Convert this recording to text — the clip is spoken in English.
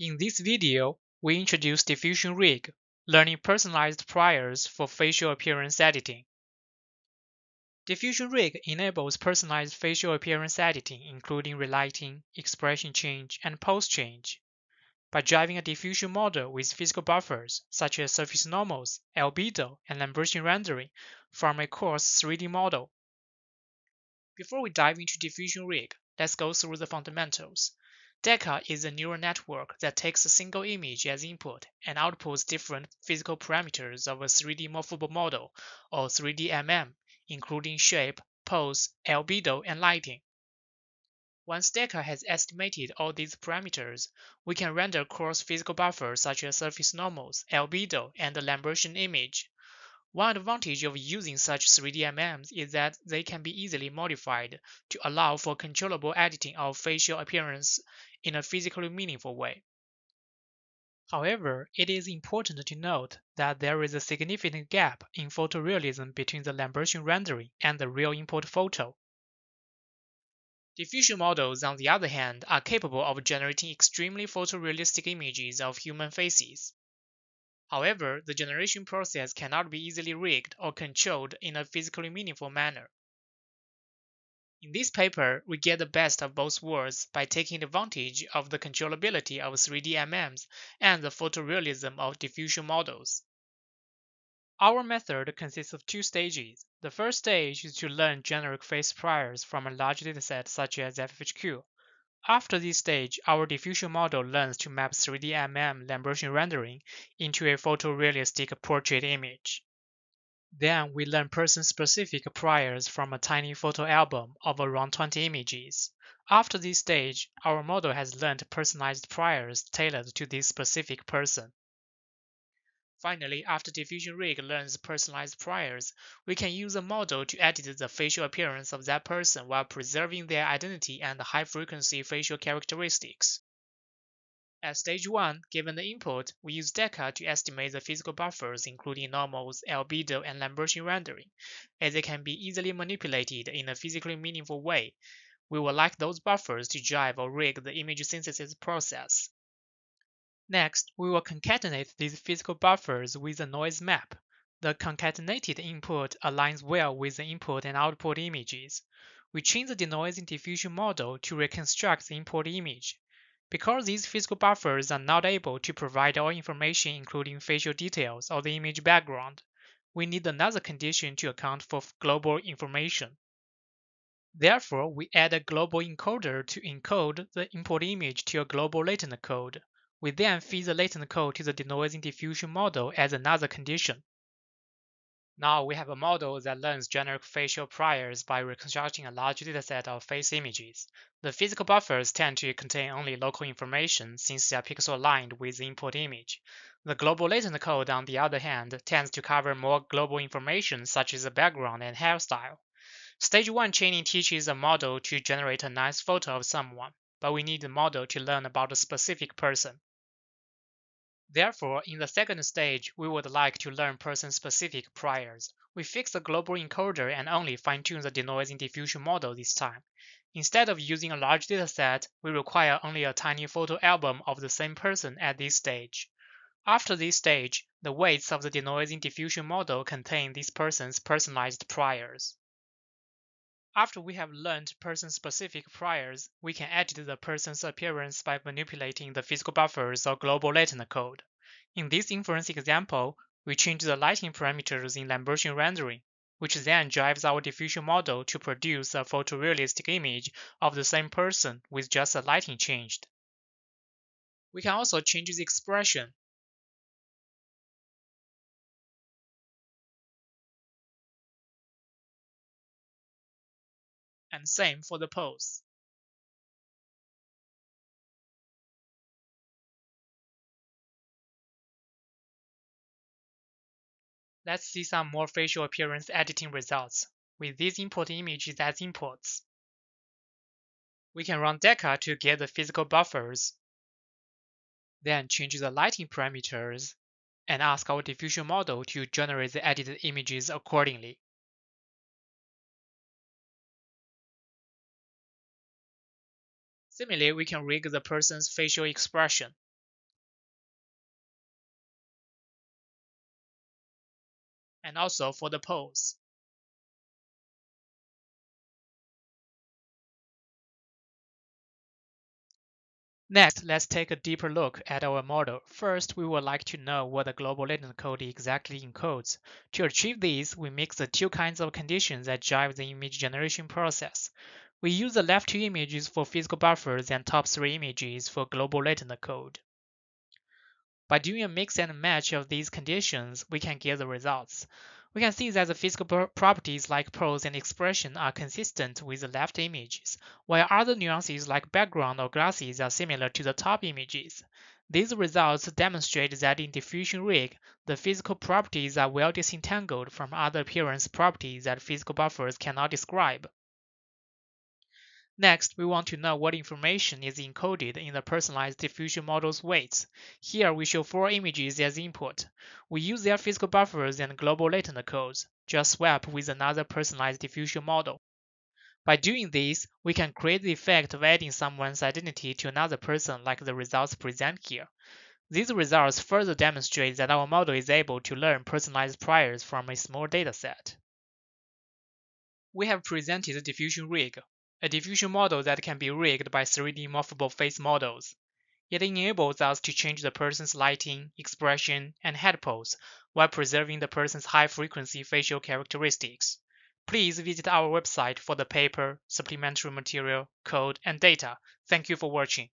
In this video, we introduce Diffusion Rig, learning personalized priors for facial appearance editing. Diffusion Rig enables personalized facial appearance editing including relighting, expression change, and pose change. By driving a diffusion model with physical buffers such as surface normals, albedo, and Lambert rendering from a coarse 3D model. Before we dive into Diffusion Rig, let's go through the fundamentals. DECA is a neural network that takes a single image as input and outputs different physical parameters of a 3D morphable model, or 3D-MM, including shape, pose, albedo, and lighting. Once DECA has estimated all these parameters, we can render coarse physical buffers such as surface normals, albedo, and the Lambertian image. One advantage of using such 3D-MMs is that they can be easily modified to allow for controllable editing of facial appearance in a physically meaningful way. However, it is important to note that there is a significant gap in photorealism between the Lambertian rendering and the real input photo. Diffusion models, on the other hand, are capable of generating extremely photorealistic images of human faces. However, the generation process cannot be easily rigged or controlled in a physically meaningful manner. In this paper, we get the best of both worlds by taking advantage of the controllability of 3D MMs and the photorealism of diffusion models. Our method consists of two stages. The first stage is to learn generic face priors from a large dataset such as FFHQ. After this stage, our diffusion model learns to map 3D-MM Lambertian rendering into a photorealistic portrait image. Then we learn person-specific priors from a tiny photo album of around 20 images. After this stage, our model has learned personalized priors tailored to this specific person. Finally, after diffusion rig learns personalized priors, we can use a model to edit the facial appearance of that person while preserving their identity and high-frequency facial characteristics. At stage 1, given the input, we use DECA to estimate the physical buffers including normals, albedo, and Lambertian rendering, as they can be easily manipulated in a physically meaningful way. We would like those buffers to drive or rig the image synthesis process. Next, we will concatenate these physical buffers with a noise map. The concatenated input aligns well with the input and output images. We train the denoising diffusion model to reconstruct the input image. Because these physical buffers are not able to provide all information including facial details or the image background, we need another condition to account for global information. Therefore, we add a global encoder to encode the input image to a global latent code. We then feed the latent code to the denoising diffusion model as another condition. Now we have a model that learns generic facial priors by reconstructing a large dataset of face images. The physical buffers tend to contain only local information since they are pixel aligned with the input image. The global latent code, on the other hand, tends to cover more global information such as the background and hairstyle. Stage 1 training teaches a model to generate a nice photo of someone, but we need the model to learn about a specific person. Therefore, in the second stage, we would like to learn person-specific priors. We fix the global encoder and only fine-tune the denoising diffusion model this time. Instead of using a large dataset, we require only a tiny photo album of the same person at this stage. After this stage, the weights of the denoising diffusion model contain this person's personalized priors. After we have learned person-specific priors, we can edit the person's appearance by manipulating the physical buffers or global latent code. In this inference example, we change the lighting parameters in Lambertian rendering, which then drives our diffusion model to produce a photorealistic image of the same person with just the lighting changed. We can also change the expression and same for the pose. Let's see some more facial appearance editing results with these input images as inputs. We can run DECA to get the physical buffers, then change the lighting parameters, and ask our diffusion model to generate the edited images accordingly. Similarly, we can rig the person's facial expression. And also for the pose. Next, let's take a deeper look at our model. First, we would like to know what the global latent code exactly encodes. To achieve this, we mix the two kinds of conditions that drive the image generation process. We use the left two images for physical buffers and top three images for global latent code. By doing a mix and match of these conditions, we can get the results. We can see that the physical properties like pose and expression are consistent with the left images, while other nuances like background or glasses are similar to the top images. These results demonstrate that in diffusion rig, the physical properties are well disentangled from other appearance properties that physical buffers cannot describe. Next, we want to know what information is encoded in the personalized diffusion model's weights. Here we show four images as input. We use their physical buffers and global latent codes, just swap with another personalized diffusion model. By doing this, we can create the effect of adding someone's identity to another person like the results present here. These results further demonstrate that our model is able to learn personalized priors from a small dataset. We have presented the diffusion rig, a diffusion model that can be rigged by 3D morphable face models. It enables us to change the person's lighting, expression, and head pose while preserving the person's high-frequency facial characteristics. Please visit our website for the paper, supplementary material, code, and data. Thank you for watching.